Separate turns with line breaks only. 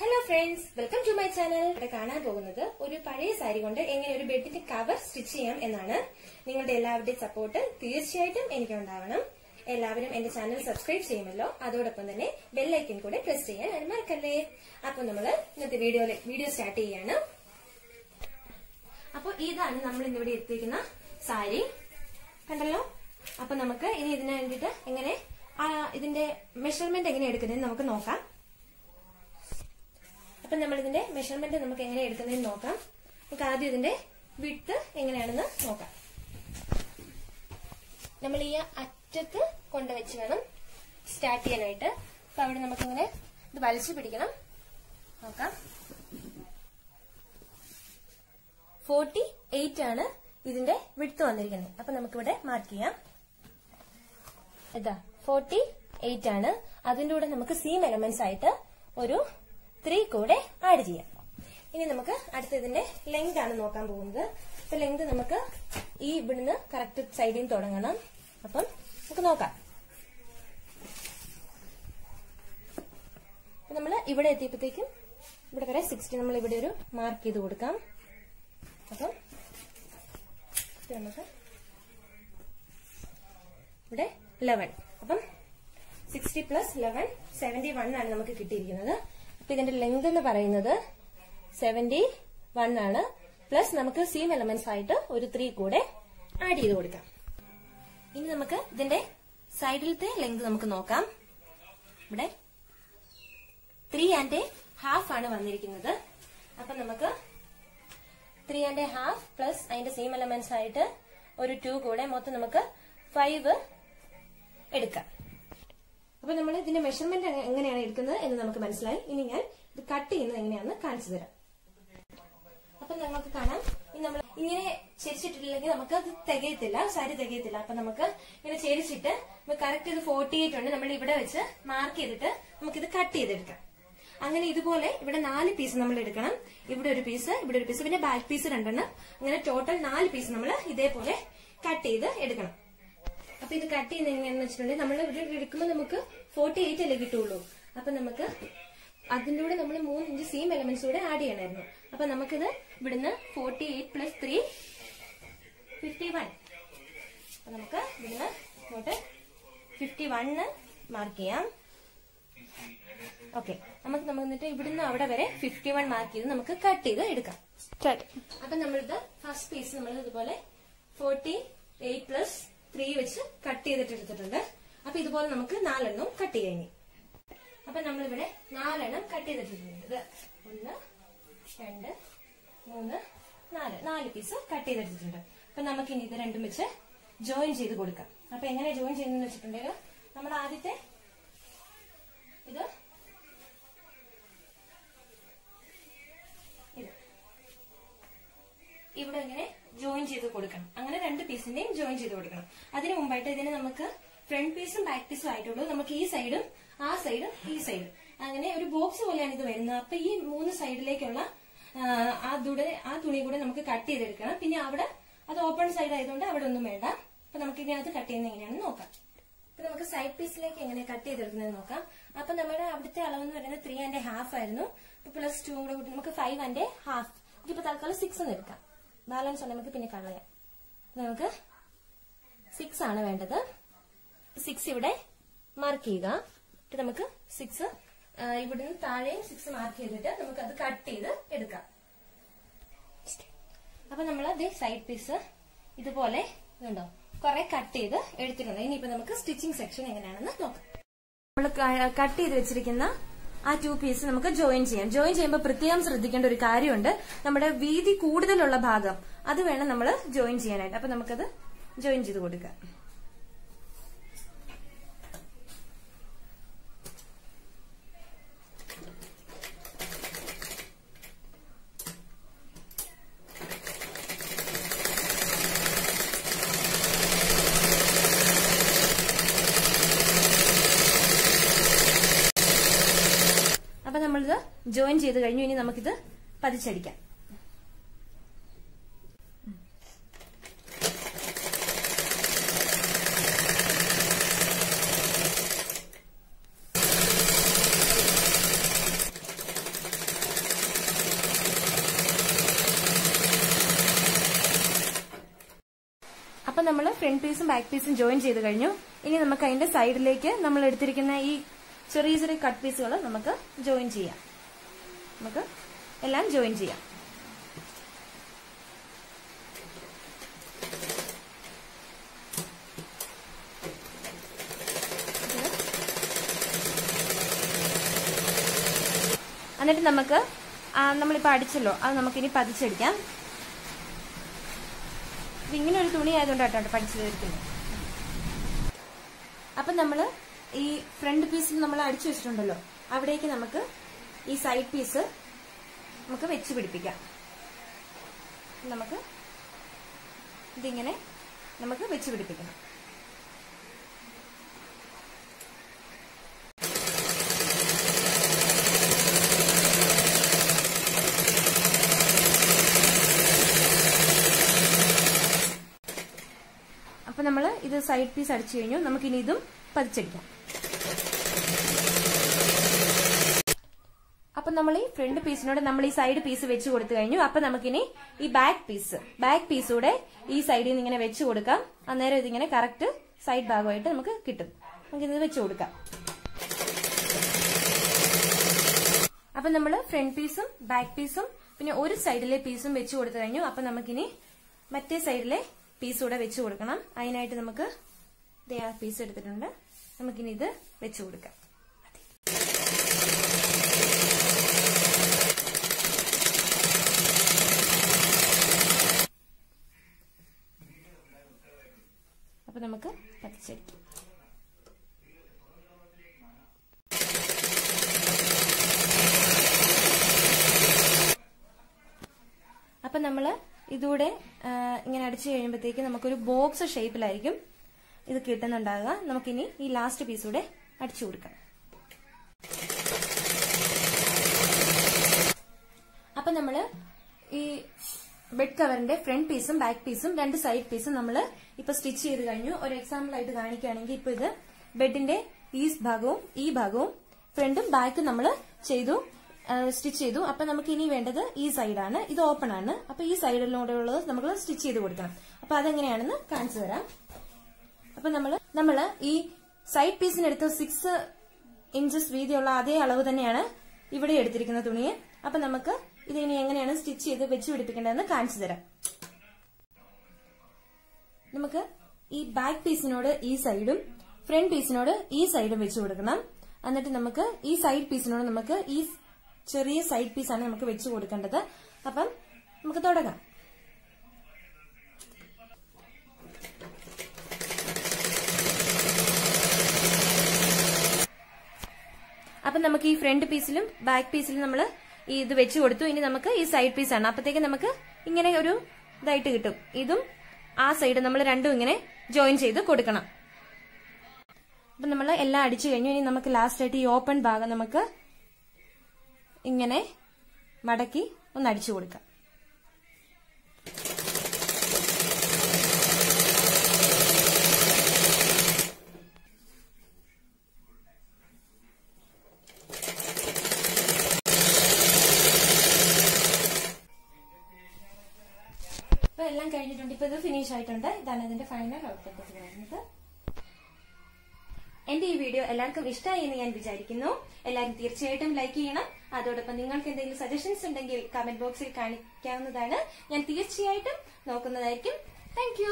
Hello friends welcome to my channel ഇവിടെ കാണാൻ പോകുന്നത് ഒരു പഴയ സാരി കൊണ്ട് എങ്ങനെ ഒരു ബെഡിന്റെ കവർ സ്റ്റിച്ച് ചെയ്യാം എന്നാണ്. നിങ്ങളുടെ എല്ലാവരുടെയും സപ്പോർട്ട് തീർച്ചയായിട്ടും എനിക്ക് ഉണ്ടാവണം എല്ലാവരും എന്റെ ചാനൽ സബ്സ്ക്രൈബ് ചെയ്യുമല്ലോ. അതോടൊപ്പം തന്നെ ബെല്ലൈക്കൻ കൂടെ പ്രസ് ചെയ്യാൻ മറക്കല്ലേ. അപ്പൊ നമ്മൾ ഇന്നത്തെ വീഡിയോ വീഡിയോ സ്റ്റാർട്ട് ചെയ്യാണ്. അപ്പോൾ ഇതാണ് നമ്മൾ ഇന്നിവിടെ എത്തിക്കുന്ന സാരി കണ്ടല്ലോ? അപ്പൊ നമുക്ക് ഇനി ഇതിനു വേണ്ടിയിട്ട് എങ്ങനെ ഇതിന്റെ മെഷർമെന്റ് എങ്ങനെ എടുക്കുന്നതെന്ന് നമുക്ക് നോക്കാം. അപ്പൊ നമ്മൾ ഇതിന്റെ മെഷർമെന്റ് നമുക്ക് എങ്ങനെ എടുക്കുന്നതെന്ന് നോക്കാം. നമുക്ക് ആദ്യം ഇതിന്റെ വിട്ട് എങ്ങനെയാണെന്ന് നോക്കാം. നമ്മൾ ഈ അറ്റത്ത് കൊണ്ടുവച്ച് വേണം സ്റ്റാർട്ട് ചെയ്യാനായിട്ട്. അപ്പൊ അവിടെ നമുക്കിങ്ങനെ ഇത് വലിച്ചു പിടിക്കണം. നോക്കാം. ഫോർട്ടി എയ്റ്റ് ആണ് ഇതിന്റെ വിടുത്ത് വന്നിരിക്കുന്നത്. അപ്പൊ നമുക്കിവിടെ മാർക്ക് ചെയ്യാം. ഇതാ ഫോർട്ടി എയ്റ്റ് ആണ്. അതിന്റെ കൂടെ നമുക്ക് സീം എലമെന്റ്സ് ആയിട്ട് ഒരു ത്രീ കൂടെ ആഡ് ചെയ്യാം. ഇനി നമുക്ക് അടുത്ത ഇതിന്റെ ലെങ്ത് ആണ് നോക്കാൻ പോകുന്നത്. അപ്പൊ ലെങ്ത് നമുക്ക് ഈ ഇവിടുന്ന് കറക്റ്റ് സൈഡിൽ നിന്ന് തുടങ്ങണം. അപ്പം നമുക്ക് നോക്കാം. നമ്മൾ ഇവിടെ എത്തിയപ്പോഴത്തേക്കും ഇവിടെ വരെ സിക്സ്റ്റി നമ്മൾ ഇവിടെ ഒരു മാർക്ക് ചെയ്ത് കൊടുക്കാം. അപ്പം നമുക്ക് ഇവിടെ ലെവൻ അപ്പം sixty plus eleven seventy one ആണ് നമുക്ക് കിട്ടിയിരിക്കുന്നത്. അപ്പൊ ഇതിന്റെ ലെങ്ത് എന്ന് പറയുന്നത് സെവന്റി വൺ ആണ്. പ്ലസ് നമുക്ക് സീം എലമെന്റ്സ് ആയിട്ട് ഒരു ത്രീ കൂടെ ആഡ് ചെയ്ത് കൊടുക്കാം. ഇനി നമുക്ക് ഇതിന്റെ സൈഡിലത്തെ ലെങ്ത് നമുക്ക് നോക്കാം. ഇവിടെ ത്രീ ആൻഡ് ഹാഫ് ആണ് വന്നിരിക്കുന്നത്. അപ്പൊ നമുക്ക് ത്രീ ആൻഡ് ഹാഫ് പ്ലസ് അതിന്റെ സെയിം എലമെന്റ്സ് ആയിട്ട് ഒരു ടു കൂടെ മൊത്തം നമുക്ക് ഫൈവ് എടുക്കാം. അപ്പൊ നമ്മൾ ഇതിന്റെ മെഷർമെന്റ് എങ്ങനെയാണ് എടുക്കുന്നത് എന്ന് നമുക്ക് മനസ്സിലായി. ഇനി ഞാൻ ഇത് കട്ട് ചെയ്യുന്നത് എങ്ങനെയാണെന്ന് കാണിച്ചു തരാം. അപ്പൊ നമുക്ക് കാണാം. നമ്മൾ ഇങ്ങനെ ചെരിച്ചിട്ടില്ലെങ്കിൽ നമുക്ക് അത് തികയത്തില്ല സാരി തികയത്തില്ല. അപ്പൊ നമുക്ക് ഇങ്ങനെ ചെരിച്ചിട്ട് കറക്റ്റ് ഇത് ഫോർട്ടി എയ്റ്റ് ഉണ്ട്. നമ്മൾ ഇവിടെ വെച്ച് മാർക്ക് ചെയ്തിട്ട് നമുക്കിത് കട്ട് ചെയ്തെടുക്കാം. അങ്ങനെ ഇതുപോലെ ഇവിടെ നാല് പീസ് നമ്മൾ എടുക്കണം. ഇവിടെ ഒരു പീസ് ഇവിടെ ഒരു പീസ് പിന്നെ ബാക്ക് പീസ് രണ്ടെണ്ണം. അങ്ങനെ ടോട്ടൽ നാല് പീസ് നമ്മൾ ഇതേപോലെ കട്ട് ചെയ്ത് എടുക്കണം. അപ്പൊ ഇത് കട്ട് ചെയ്യുന്നത് എങ്ങനെയാണെന്ന് വെച്ചിട്ടുണ്ടെങ്കിൽ നമ്മൾ ഇവിടെ എടുക്കുമ്പോൾ നമുക്ക് ഫോർട്ടി എയ്റ്റ് അല്ലേ കിട്ടുള്ളൂ. അപ്പൊ നമുക്ക് അതിന്റെ കൂടെ നമ്മൾ മൂന്ന് ഇഞ്ച് സെയിം എലമെന്റ്സ് കൂടെ ആഡ് ചെയ്യണമായിരുന്നു. അപ്പൊ നമുക്കിത് ഇവിടുന്ന് forty eight plus three fifty one അപ്പൊ നമുക്ക് ഇവിടുന്ന് ഇങ്ങോട്ട് ഫിഫ്റ്റി വണ്ണ് മാർക്ക് ചെയ്യാം. ഓക്കെ നമുക്ക് നമ്മൾ എന്നിട്ട് ഇവിടുന്ന് അവിടെ വരെ ഫിഫ്റ്റി വൺ മാർക്ക് ചെയ്ത് നമുക്ക് കട്ട് ചെയ്ത് എടുക്കാം. അപ്പൊ നമ്മളിത് ഫസ്റ്റ് പീസ് നമ്മൾ ഇതുപോലെ ഫോർട്ടി എയ്റ്റ് പ്ലസ് ത്രീ വെച്ച് കട്ട് ചെയ്തിട്ട് എടുത്തിട്ടുണ്ട്. അപ്പൊ ഇതുപോലെ നമുക്ക് നാലെണ്ണം കട്ട് ഇനി അപ്പൊ നമ്മളിവിടെ നാലെണ്ണം കട്ട് ചെയ്തിട്ടുണ്ട് ഇത് ഒന്ന് രണ്ട് മൂന്ന് നാല്. നാല് പീസ് കട്ട് ചെയ്തെടുത്തിട്ടുണ്ട് അപ്പൊ നമുക്ക് ഇനി ഇത് രണ്ടും വെച്ച് ജോയിൻ ചെയ്ത് കൊടുക്കാം. അപ്പൊ എങ്ങനെ ജോയിൻ ചെയ്യുന്നതെന്ന് വെച്ചിട്ടുണ്ടെങ്കിൽ നമ്മൾ ആദ്യത്തെ ഇത്. ഇവിടെ ഇങ്ങനെ ജോയിൻ ചെയ്ത് കൊടുക്കണം. അങ്ങനെ രണ്ട് പീസിന്റെയും ജോയിൻ ചെയ്ത് കൊടുക്കണം. അതിന് മുമ്പായിട്ട് ഇതിന് നമുക്ക് ഫ്രണ്ട് പീസും ബാക്ക് പീസും ആയിട്ടുള്ളൂ. നമുക്ക് ഈ സൈഡും ആ സൈഡും ഈ സൈഡും അങ്ങനെ ഒരു ബോക്സ് പോലെയാണ് ഇത് വരുന്നത്. അപ്പൊ ഈ മൂന്ന് സൈഡിലേക്കുള്ള ആ, തുടെ ആ തുണി കൂടെ നമുക്ക് കട്ട് ചെയ്തെടുക്കണം. പിന്നെ അവിടെ അത് ഓപ്പൺ സൈഡ് ആയതുകൊണ്ട് അവിടെ ഒന്നും വേണ്ട. അപ്പൊ നമുക്ക് അത് കട്ട് ചെയ്യുന്നത് എങ്ങനെയാണെന്ന് നോക്കാം. അപ്പൊ നമുക്ക് സൈഡ് പീസിലേക്ക് എങ്ങനെ കട്ട് ചെയ്തെടുക്കുന്നത് നോക്കാം. അപ്പൊ നമ്മുടെ അവിടുത്തെ അളവ് എന്ന് പറയുന്നത് ത്രീ ആൻഡ് ഹാഫ് ആയിരുന്നു. അപ്പൊ പ്ലസ് ടു കൂടെ കൂട്ടി നമുക്ക് ഫൈവ് ആൻഡ് ഹാഫ് ഇതിപ്പോ തൽക്കാലം സിക്സ് എന്ന് എടുക്കാം. ബാലൻസ് ഉണ്ട് നമുക്ക് പിന്നെ കളയാം നമുക്ക് സിക്സ് ആണ് വേണ്ടത്. സിക്സ് ഇവിടെ മാർക്ക് ചെയ്യുക. എന്നിട്ട് നമുക്ക് സിക്സ് ഇവിടെ നിന്ന് താഴെയും സിക്സ് മാർക്ക് ചെയ്തിട്ട് നമുക്ക് അത് കട്ട് ചെയ്ത് എടുക്കാം. അപ്പൊ നമ്മൾ അത് സൈഡ് പീസ് ഇതുപോലെ ഇതുണ്ടോ? കുറെ കട്ട് ചെയ്ത് എടുത്തിട്ടുണ്ട്. ഇനിയിപ്പോ നമുക്ക് സ്റ്റിച്ചിങ് സെക്ഷൻ എങ്ങനെയാണെന്ന് നോക്കാം. നമ്മൾ കട്ട് ചെയ്ത് വെച്ചിരിക്കുന്ന ആ ടു പീസ് നമുക്ക് ജോയിൻ ചെയ്യാം. ജോയിൻ ചെയ്യുമ്പോൾ പ്രത്യേകം ശ്രദ്ധിക്കേണ്ട ഒരു കാര്യമുണ്ട്. നമ്മുടെ വീതി കൂടുതലുള്ള ഭാഗം അത് വേണം നമ്മൾ ജോയിൻ ചെയ്യാനായിട്ട്. അപ്പൊ നമുക്കത് ജോയിൻ ചെയ്ത് കൊടുക്കാം. ജോയിൻ ചെയ്ത് കഴിഞ്ഞു. ഇനി നമുക്കിത് പതിച്ചടിക്കാം. അപ്പൊ നമ്മൾ ഫ്രണ്ട് പീസും ബാക്ക് പീസും ജോയിൻ ചെയ്ത് കഴിഞ്ഞു. ഇനി നമുക്ക് അതിന്റെ സൈഡിലേക്ക് നമ്മൾ എടുത്തിരിക്കുന്ന ഈ ചെറിയ ചെറിയ കട്ട് പീസുകൾ നമുക്ക് ജോയിൻ ചെയ്യാം. നമുക്ക് എല്ലാം ജോയിൻ ചെയ്യാം. എന്നിട്ട് നമുക്ക് നമ്മളിപ്പോ അടിച്ചല്ലോ അത് നമുക്കിനി പതിച്ചടിക്കാം. ഇങ്ങനെ ഒരു തുണി ആയതുകൊണ്ടാട്ടോ പഠിച്ചു തീർക്കുന്നത് അപ്പൊ നമ്മൾ ഈ ഫ്രണ്ട് പീസിൽ നമ്മൾ അടിച്ചു വെച്ചിട്ടുണ്ടല്ലോ അവിടേക്ക് നമുക്ക് ഈ സൈഡ് പീസ് നമുക്ക് വെച്ച് പിടിപ്പിക്കാം. നമുക്ക് ഇതിങ്ങനെ നമുക്ക് വെച്ച് പിടിപ്പിക്കണം. അപ്പൊ നമ്മൾ ഇത് സൈഡ് പീസ് അടിച്ചു കഴിഞ്ഞു. നമുക്കിനി ഇതും പതിച്ചടിക്കാം. നമ്മൾ ഈ ഫ്രണ്ട് പീസിനോട് നമ്മൾ ഈ സൈഡ് പീസ് വെച്ച് കൊടുത്തു കഴിഞ്ഞു. അപ്പൊ നമുക്കിനി ഈ ബാക്ക് പീസ് ബാക്ക് പീസൂടെ ഈ സൈഡിൽ നിന്ന് ഇങ്ങനെ വെച്ച് കൊടുക്കാം. അന്നേരം ഇതിങ്ങനെ കറക്റ്റ് സൈഡ് ഭാഗമായിട്ട് നമുക്ക് കിട്ടും. നമുക്കിത് വെച്ച് കൊടുക്കാം. അപ്പൊ നമ്മൾ ഫ്രണ്ട് പീസും ബാക്ക് പീസും പിന്നെ ഒരു സൈഡിലെ പീസും വെച്ച് കൊടുത്തു കഴിഞ്ഞു. അപ്പൊ നമുക്കിനി മറ്റേ സൈഡിലെ പീസ് കൂടെ വെച്ച് കൊടുക്കണം. അതിനായിട്ട് നമുക്ക് പീസ് എടുത്തിട്ടുണ്ട്. നമുക്കിനി ഇത് വെച്ച് കൊടുക്കാം. അപ്പൊ നമുക്ക് പതിച്ചടിക്കാം. അപ്പൊ നമ്മൾ ഇതൂടെ ഇങ്ങനെ അടിച്ചു കഴിയുമ്പോഴത്തേക്ക് നമുക്കൊരു ബോക്സ് ഷേപ്പിലായിരിക്കും ഇത് കിട്ടുന്നുണ്ടാകുക നമുക്കിനി ഈ ലാസ്റ്റ് പീസ് കൂടെ അടിച്ചു കൊടുക്കാം. അപ്പൊ നമ്മൾ ഈ ബെഡ് കവറിന്റെ ഫ്രണ്ട് പീസും ബാക്ക് പീസും രണ്ട് സൈഡ് പീസും നമ്മൾ ഇപ്പൊ സ്റ്റിച്ച് ചെയ്ത് കഴിഞ്ഞു. ഒരു എക്സാമ്പിൾ ആയിട്ട് കാണിക്കുകയാണെങ്കിൽ ഇപ്പൊ ഇത് ബെഡിന്റെ ഈ ഭാഗവും ഈ ഭാഗവും ഫ്രണ്ടും ബാക്കും നമ്മൾ ചെയ്തു സ്റ്റിച്ച് ചെയ്തു. അപ്പൊ നമുക്ക് ഇനി വേണ്ടത് ഈ സൈഡാണ് ഇത് ഓപ്പൺ ആണ്. അപ്പൊ ഈ സൈഡിലൂടെ ഉള്ളത് നമ്മൾ സ്റ്റിച്ച് ചെയ്ത് കൊടുക്കണം. അപ്പൊ അതെങ്ങനെയാണെന്ന് കാണിച്ചു തരാം. അപ്പൊ നമ്മൾ നമ്മൾ ഈ സൈഡ് പീസിനെടുത്ത് സിക്സ് ഇഞ്ചസ് വീതിയുള്ള അതേ അളവ് തന്നെയാണ് ഇവിടെ എടുത്തിരിക്കുന്ന തുണിയെ. അപ്പൊ നമുക്ക് ഇതിനി എങ്ങനെയാണ് സ്റ്റിച്ച് ചെയ്ത് വെച്ച് പിടിപ്പിക്കേണ്ടതെന്ന് കാണിച്ചു തരാം. നമുക്ക് ഈ ബാക്ക് പീസിനോട് ഈ സൈഡും ഫ്രണ്ട് പീസിനോട് ഈ സൈഡും വെച്ച് കൊടുക്കണം. എന്നിട്ട് നമുക്ക് ഈ സൈഡ് പീസിനോട് നമുക്ക് ഈ ചെറിയ സൈഡ് പീസാണ് നമുക്ക് വെച്ച് കൊടുക്കേണ്ടത്. അപ്പം നമുക്ക് തുടങ്ങാം. അപ്പൊ നമുക്ക് ഈ ഫ്രണ്ട് പീസിലും ബാക്ക് പീസിലും നമ്മൾ ഇത് വെച്ച് കൊടുത്തു. ഇനി നമുക്ക് ഈ സൈഡ് പീസാണ് അപ്പത്തേക്ക് നമുക്ക് ഇങ്ങനെ ഒരു ഇതായിട്ട് കിട്ടും. ഇതും ആ സൈഡ് നമ്മൾ രണ്ടും ഇങ്ങനെ ജോയിൻ ചെയ്ത് കൊടുക്കണം. അപ്പൊ നമ്മൾ എല്ലാം അടിച്ചു കഴിഞ്ഞു. ഇനി നമുക്ക് ലാസ്റ്റ് ആയിട്ട് ഈ ഓപ്പൺ ഭാഗം നമുക്ക് ഇങ്ങനെ മടക്കി ഒന്ന് അടിച്ചു കൊടുക്കാം അപ്പൊ എല്ലാം കഴിഞ്ഞിട്ടുണ്ട് ഇപ്പൊ ഇത് ഫിനിഷ് ആയിട്ടുണ്ട് ഇതാണ് ഇതിന്റെ ഫൈനൽ ഔട്ട്പുട്ട് വരുന്നത് എന്റെ ഈ വീഡിയോ എല്ലാവർക്കും ഇഷ്ടമായി എന്ന് ഞാൻ വിചാരിക്കുന്നു. എല്ലാവരും തീർച്ചയായിട്ടും ലൈക്ക് ചെയ്യണം. അതോടൊപ്പം നിങ്ങൾക്ക് എന്തെങ്കിലും സജഷൻസ് ഉണ്ടെങ്കിൽ കമന്റ് ബോക്സിൽ കാണിക്കാവുന്നതാണ്. ഞാൻ തീർച്ചയായിട്ടും നോക്കുന്നതായിരിക്കും. താങ്ക്